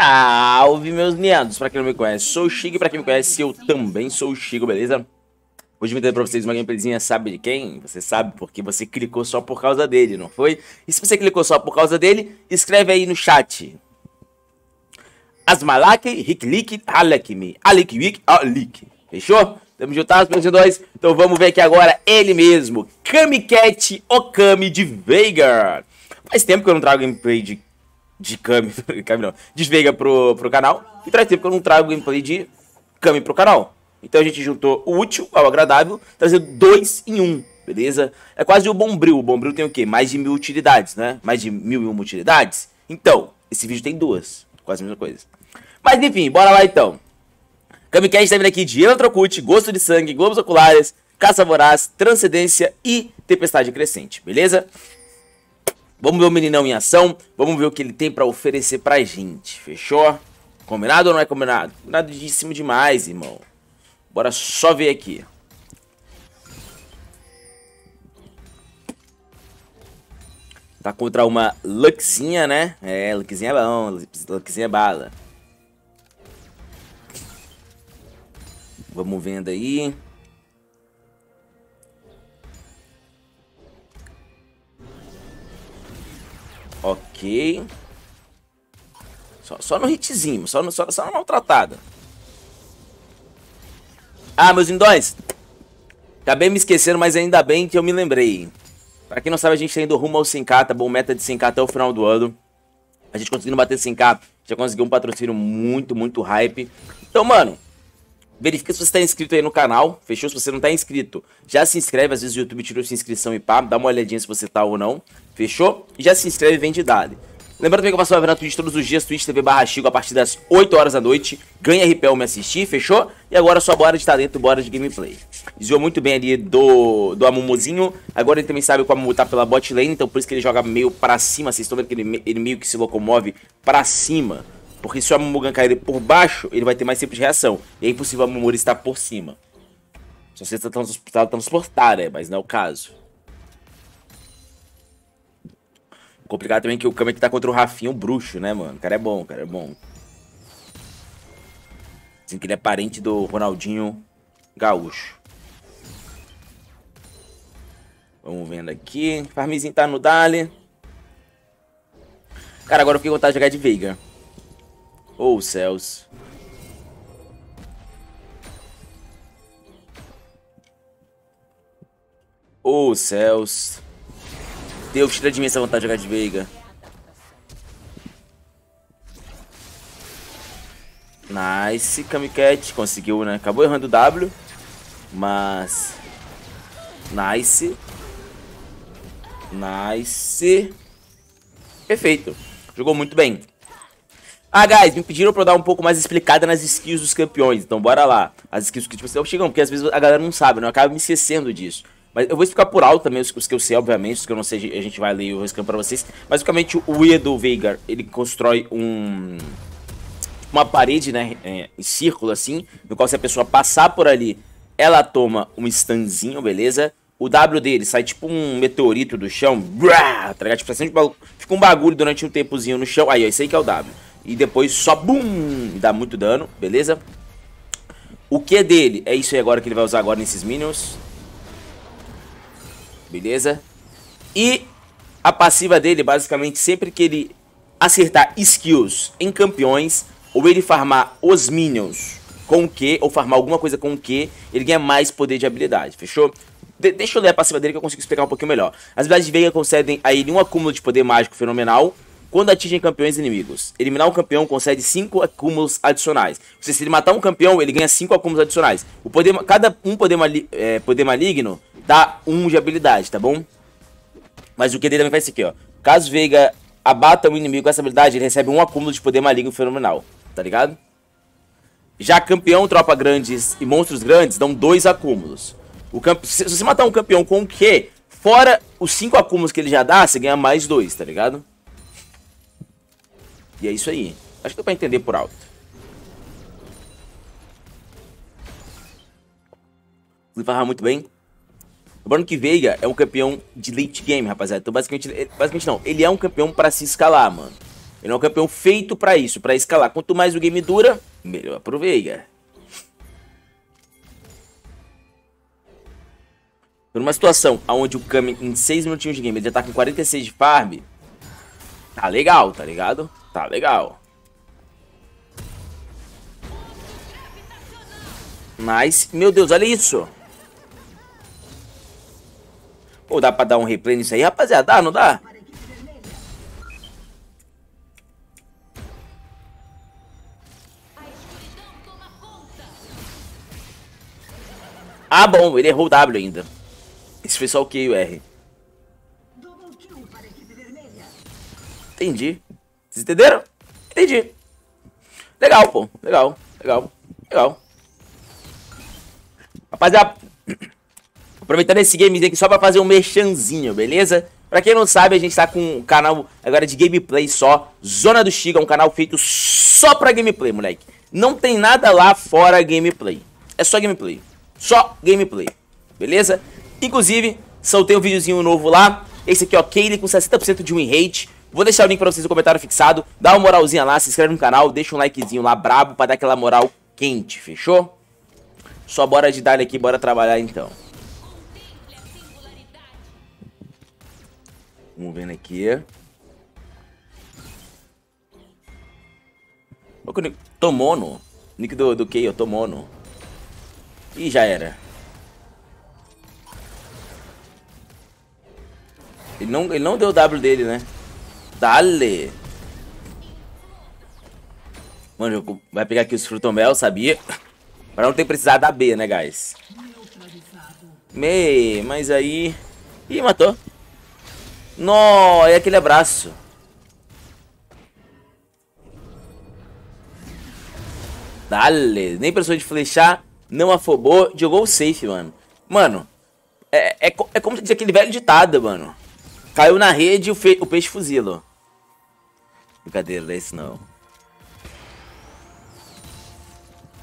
Salve, meus lindos! Pra quem não me conhece, sou o Chico. Pra quem me conhece, eu também sou o Chico, beleza? Hoje vou trazer pra vocês uma gameplayzinha, sabe de quem? Você sabe porque você clicou só por causa dele, não foi? E se você clicou só por causa dele, escreve aí no chat. Asmalak, Hiklik, Alekmi, Alekwik, Alik. Fechou? Estamos juntados, meus dois. Então vamos ver aqui agora ele mesmo, Kamiket Okami de Veigar. Faz tempo que eu não trago gameplay de de Kami, Kami não, de Veiga pro, pro canal. E faz tempo que eu não trago gameplay de Kami pro canal. Então a gente juntou o útil ao agradável, trazendo dois em um, beleza? É quase o Bombril. O Bombril tem o quê? Mais de mil utilidades, né? Mais de mil e uma utilidades. Então, esse vídeo tem duas. Quase a mesma coisa. Mas enfim, bora lá então. Kamikaze tá vindo aqui de Eletrocute, Gosto de Sangue, Globos Oculares, Caça Voraz, Transcendência e Tempestade Crescente, beleza? Vamos ver o meninão em ação, vamos ver o que ele tem pra oferecer pra gente, fechou? Combinado ou não é combinado? Combinadíssimo demais, irmão. Bora só ver aqui. Tá contra uma Luxinha, né? É, Luxinha é bom, Luxinha é bala. Vamos vendo aí. Ok. Só, só no hitzinho, só, no, só, só na maltratada. Ah, meus lindões. Acabei me esquecendo, mas ainda bem que eu me lembrei. Pra quem não sabe, a gente tá indo rumo ao 100k, tá bom? Meta de 100k até o final do ano. A gente conseguindo bater 100k, já conseguiu um patrocínio muito, muito hype. Então, mano, verifica se você tá inscrito aí no canal, fechou? Se você não tá inscrito, já se inscreve, às vezes o YouTube tirou sua inscrição e pá, dá uma olhadinha se você tá ou não, fechou? E já se inscreve e vem de dado. Lembrando também que eu faço live na Twitch todos os dias, Twitch TV barra Chico, a partir das 8 horas da noite. Ganha RP ao me assistir, fechou? E agora só bora de estar dentro, bora de gameplay. Desviou muito bem ali do, do Amumuzinho. Agora ele também sabe como tá pela bot lane, então por isso que ele joga meio pra cima. Vocês estão vendo que ele, ele meio que se locomove pra cima. Porque se o Amumu ele por baixo, ele vai ter mais tempo de reação. E é impossível o Amumu estar por cima. Só se você tá transportar, né? Mas não é o caso. Complicado também que o aqui tá contra o Rafinha, o bruxo, né, mano? O cara é bom, o cara é bom. Dizem que ele é parente do Ronaldinho Gaúcho. Vamos vendo aqui. Farmizinho tá no Dali. Cara, agora eu fiquei com vontade de jogar de Veiga. Oh, céus. Oh, céus. Deus, tira de mim essa vontade de jogar de Veiga. Nice, Kamiket. Conseguiu, né? Acabou errando o W. Mas... Nice. Nice. Perfeito. Jogou muito bem. Ah, guys, me pediram pra eu dar um pouco mais explicada nas skills dos campeões. Então, bora lá. As skills que, tipo, você chegam, porque às vezes a galera não sabe, né? Eu acabo me esquecendo disso. Mas eu vou explicar por alto também os, os que eu sei, obviamente, os que eu não sei, a gente vai ler e eu pra vocês. Basicamente, o Edo Veigar, ele constrói um... Uma parede, né, é, em círculo, assim, no qual se a pessoa passar por ali, ela toma um standzinho, beleza? O W dele sai tipo um meteorito do chão, brá, tá ligado? Tipo, assim, fica um bagulho durante um tempozinho no chão. Aí, esse aí que é o W. E depois só, bum, dá muito dano, beleza? O que dele é isso aí agora que ele vai usar agora nesses minions. Beleza? E a passiva dele, basicamente, sempre que ele acertar skills em campeões, ou ele farmar os minions com o Q, ou farmar alguma coisa com o Q, ele ganha mais poder de habilidade, fechou? De deixa eu ler a passiva dele que eu consigo explicar um pouquinho melhor. As habilidades de Veiga concedem a ele um acúmulo de poder mágico fenomenal quando atingem campeões inimigos. Eliminar um campeão concede 5 acúmulos adicionais. Se ele matar um campeão, ele ganha 5 acúmulos adicionais. O poder, cada um poder, mali, é, poder maligno dá 1 um de habilidade, tá bom? Mas o dele também faz isso aqui, ó. Caso Veiga abata um inimigo com essa habilidade, ele recebe um acúmulo de poder maligno fenomenal, tá ligado? Já campeão, tropa grandes e monstros grandes dão dois acúmulos. O camp... Se você matar um campeão com o Q, fora os 5 acúmulos que ele já dá, você ganha mais dois, tá ligado? E é isso aí. Acho que dá pra entender por alto. Ele farra muito bem. Lembrando que Veiga é um campeão de late game, rapaziada. Então, basicamente, basicamente não. Ele é um campeão para se escalar, mano. Ele é um campeão feito para isso, para escalar. Quanto mais o game dura, melhor pro Veiga. Numa situação onde o Kami, em 6 minutinhos de game, ele já tá com 46 de farm, tá legal, tá ligado? Tá legal. Mas, meu Deus, olha isso. Pô, dá pra dar um replay nisso aí, rapaziada? Dá, não dá? Ah, bom, ele errou o W ainda. Esse foi só o Q e o R. Entendi. Vocês entenderam? Entendi. Legal, pô. Legal, legal, legal. Rapaziada, aproveitando esse gamezinho aqui só pra fazer um merchanzinho, beleza? Pra quem não sabe, a gente tá com um canal agora de gameplay só. Zona do Chiga, um canal feito só pra gameplay, moleque. Não tem nada lá fora gameplay. É só gameplay. Só gameplay. Beleza? Inclusive, soltei um videozinho novo lá. Esse aqui, ó, Kaylee com 60% de win rate. Vou deixar o link pra vocês no comentário fixado. Dá uma moralzinha lá, se inscreve no canal, deixa um likezinho lá brabo pra dar aquela moral quente, fechou? Só bora de dar aqui, bora trabalhar então. Vamos vendo aqui. Tomono. Nick do, do Keio, Tomono. E já era. Ele não, ele não deu o W dele, né? Dale. Mano, vai pegar aqui os frutomel, sabia? Pra não ter que precisar da B, né, guys? Mei, mas aí... Ih, matou. Nó, é aquele abraço. Dale. Nem precisou de flechar, não afobou, jogou safe, mano. Mano, é, é, é como dizer aquele velho ditado, mano. Caiu na rede e o, o peixe fuzila. Brincadeira, não é isso não.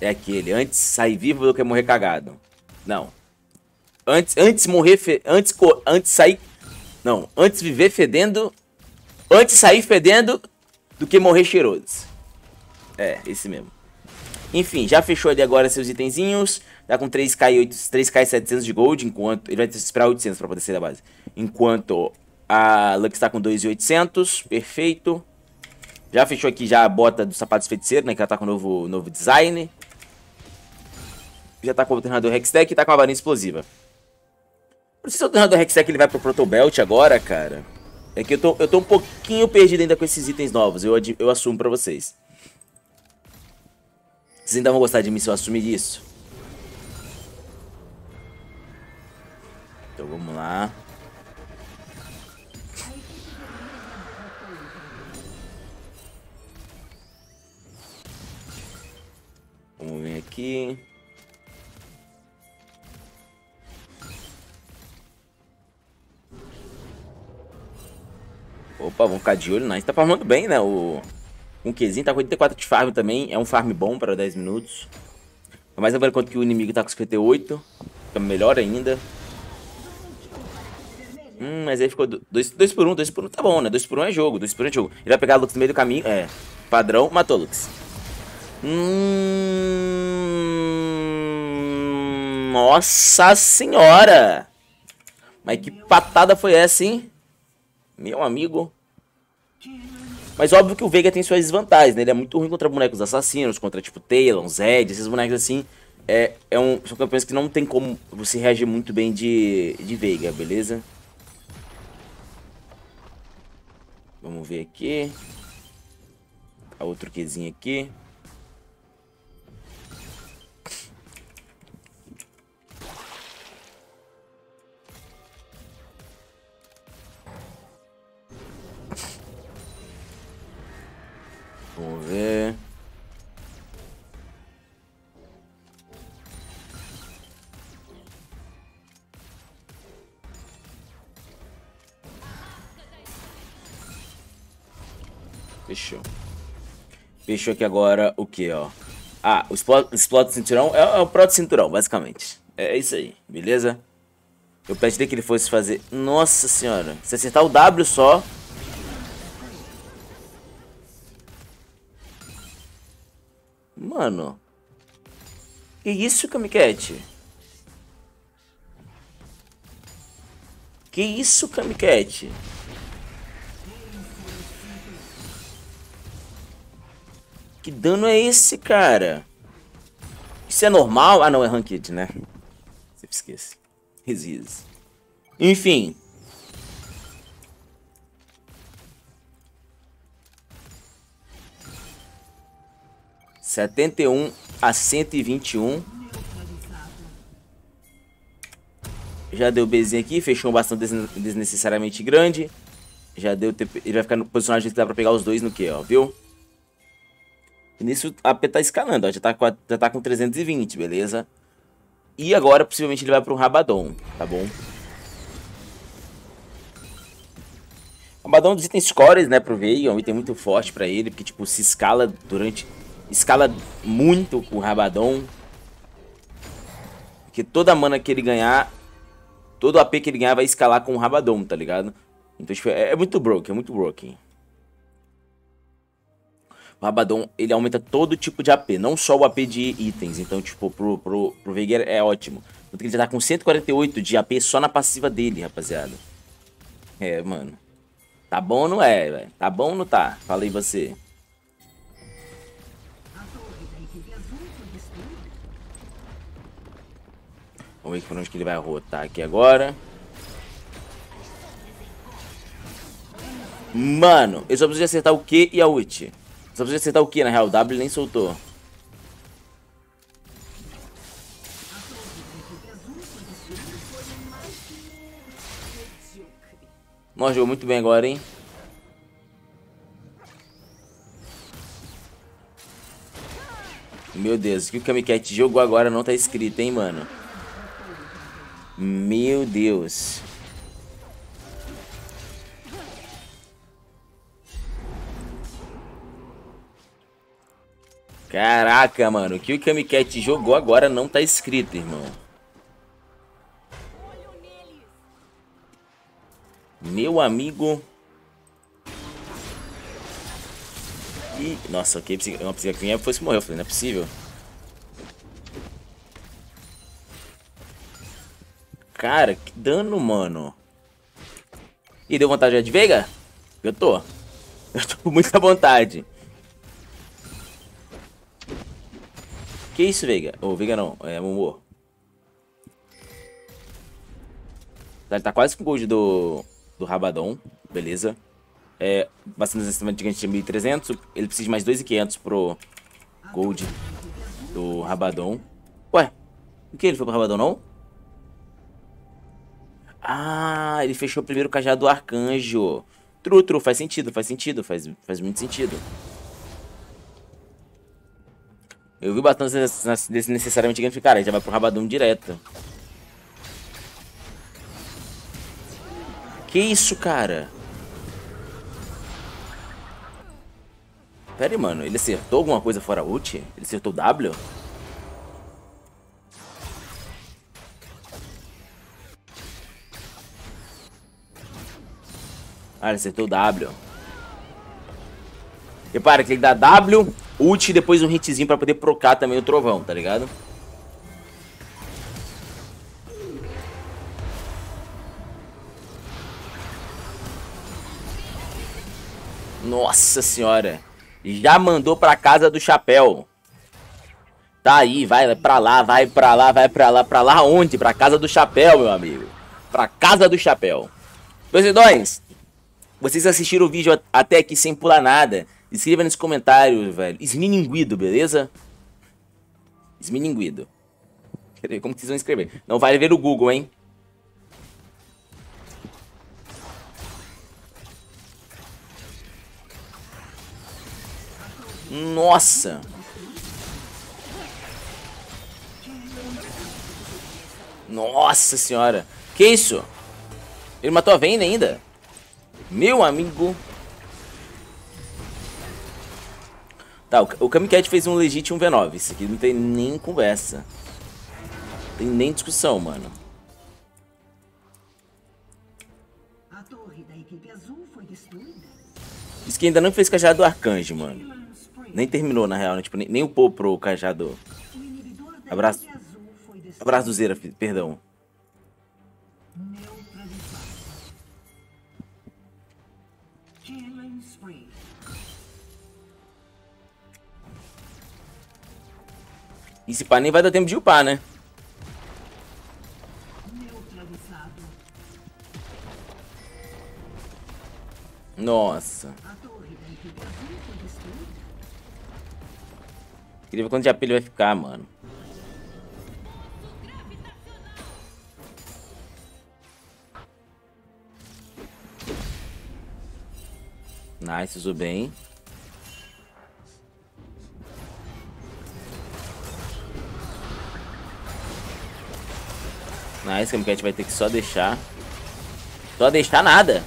É aquele. Antes sair vivo do que morrer cagado. Não. Antes, antes morrer. Fe, antes, antes sair. Não. Antes viver fedendo. Antes sair fedendo do que morrer cheiroso. É, esse mesmo. Enfim, já fechou ali agora seus itenzinhos. Tá com 3k, 3k 700 de gold. Enquanto. Ele vai ter que esperar 800 pra poder sair da base. Enquanto a Lux tá com 2.800. Perfeito. Já fechou aqui já a bota dos sapatos feiticeiros, né? Que ela tá com novo, novo design. Já tá com o treinador Hextech e tá com a varinha explosiva. Sei se o treinador Hextech ele vai pro Protobelt agora, cara. É que eu tô, eu tô um pouquinho perdido ainda com esses itens novos, eu, eu assumo pra vocês. Vocês ainda vão gostar de mim se eu assumir isso? Então vamos lá. Aqui. Opa, vamos ficar de olho. Nice. Tá farmando bem, né? O um Qzinho tá com 84 de farm também. É um farm bom para 10 minutos. Mas agora quanto que o inimigo tá com 58. Fica melhor ainda. Hum, mas aí ficou 2 por 1, um, 2 por 1 um, tá bom, né? 2 por 1 um é jogo, 2 por 1 um é jogo. Ele vai pegar o Lux no meio do caminho. É, padrão, matou Lux. Hum, nossa senhora! Mas que patada foi essa, hein? Meu amigo. Mas óbvio que o Veiga tem suas desvantagens, né? Ele é muito ruim contra bonecos assassinos, contra tipo Talon, Zed, esses bonecos assim. É, é um, são campeões que não tem como você reagir muito bem de, de Veiga, beleza? Vamos ver aqui. A outro Qzinho aqui. Fechou. Fechou aqui agora o que, ó? Ah, o Explode, explode Cinturão é, é o próprio cinturão, basicamente. É isso aí, beleza? Eu pedi que ele fosse fazer... Nossa senhora. Se acertar o W só... Mano. Que isso, Kamikete? Que isso, Kamikete? Que dano é esse, cara? Isso é normal? Ah, não, é ranked, né? Você esquece. Resiste. Enfim. Setenta e um a cento e vinte e um. Já deu Bzinho aqui, fechou um bastão desnecessariamente grande. Já deu TP. Ele vai ficar no posicionagem que dá pra pegar os dois no que, ó, viu? E nisso a AP tá escalando, ó. Já tá, com, já tá com 320, beleza? E agora possivelmente ele vai pro Rabadon, tá bom? Rabadon dos itens scores, né, pro Veiga, é um item muito forte pra ele, porque, tipo, se escala durante... Escala muito com o Rabadon. Porque toda mana que ele ganhar, todo AP que ele ganhar vai escalar com o Rabadon, tá ligado? Então, tipo, é, é muito broken, é muito broken. O Rabadon, ele aumenta todo tipo de AP, não só o AP de itens. Então, tipo, pro, pro, pro Veigar é ótimo. Tanto que ele já tá com 148 de AP só na passiva dele, rapaziada. É, mano. Tá bom ou não é, velho? Tá bom ou não tá? Falei você. Vamos ver por onde que ele vai rotar aqui agora. Mano, eu só preciso acertar o Q e a ult. Só precisa acertar o que na real? O W nem soltou. Nossa, jogou muito bem agora, hein? Meu Deus, o que o Kamiket jogou agora não tá escrito, hein, mano? Meu Deus. Caraca, mano. O que o Kamiket jogou agora não tá escrito, irmão. Meu amigo. Ih, nossa, ok, uma psiquiatria fosse morrer. Eu falei, não é possível. Cara, que dano, mano. E deu vontade de Veiga? Eu tô. Eu tô com muita vontade. Que isso, Veiga? Ô, oh, Veiga não, é Momo. Ele tá quase com o gold do, do Rabadon, beleza. É, bastante investimento gigante de 1.300. Ele precisa de mais 2.500 pro gold do Rabadon. Ué, o que? Ele foi pro Rabadon, não? Ah, ele fechou o primeiro cajado do Arcanjo. Tru, tru, faz sentido, faz sentido, faz, faz muito sentido. Eu vi bastante desnecessariamente grande, cara, já vai pro Rabadum direto. Que isso, cara? Pera aí, mano, ele acertou alguma coisa fora ult? Ele acertou W? Ah, ele acertou W. Repara que ele dá W, ult e depois um hitzinho pra poder procar também o trovão, tá ligado? Nossa senhora. Já mandou pra casa do chapéu. Tá aí, vai pra lá, vai pra lá, vai pra lá, pra lá onde? Pra casa do chapéu, meu amigo. Pra casa do chapéu. Torcedores, vocês assistiram o vídeo até aqui sem pular nada. Escreva nos comentários, velho. Esmininguido, beleza? Esmininguido. Como que vocês vão escrever? Não vale ver o Google, hein? Nossa! Nossa senhora! Que isso? Ele matou a Vayne ainda? Meu amigo... Tá, o, Kamiket fez um legítimo V9. Isso aqui não tem nem conversa. Não tem nem discussão, mano. A torre da equipe azul foi destruída. Isso que ainda não fez cajado do arcanjo, mano. Nem terminou, na real, né? Tipo, nem, nem upou pro cajado. Abraço. Abraço do Zera, perdão. E se pá, nem vai dar tempo de upar, né? Nossa. Ver quanto de AP ele vai ficar, mano. Nice, usou bem. Nice, a gente vai ter que só deixar. Só deixar nada.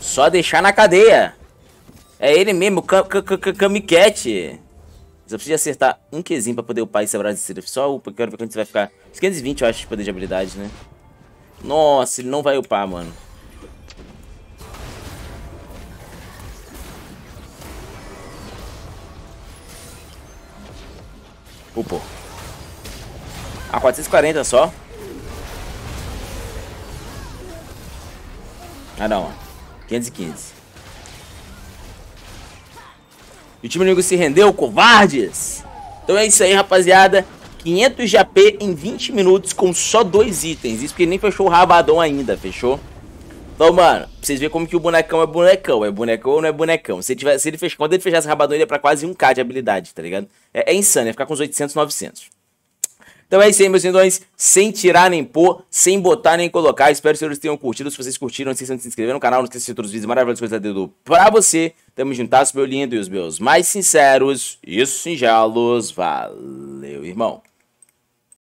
Só deixar na cadeia. É ele mesmo, Kamiket. Só precisa acertar um Qzinho pra poder upar esse abraço de Seraph. Só upa, quero ver quanto você vai ficar. 520 eu acho de poder de habilidade, né? Nossa, ele não vai upar, mano. Upou. Ah, 440 só. Ah, não. 515. E o time inimigo se rendeu, covardes! Então é isso aí, rapaziada. 500 de AP em 20 minutos com só dois itens. Isso porque nem fechou o Rabadon ainda, fechou? Então, mano, pra vocês verem como que o bonecão é bonecão. É bonecão ou não é bonecão. Se ele, tiver, se ele fech... Quando ele fechasse o Rabadon, ele ia pra quase 1k de habilidade, tá ligado? É, é insano, ia ficar com uns 800, 900. Então é isso aí, meus lindões. Sem tirar nem pôr, sem botar nem colocar. Espero que vocês tenham curtido. Se vocês curtiram, não esqueçam de se inscrever no canal. Não esqueçam de assistir os vídeos maravilhosos coisas dedo pra você. Tamo juntasso, meu lindo. E os meus mais sinceros e singelos. Valeu, irmão.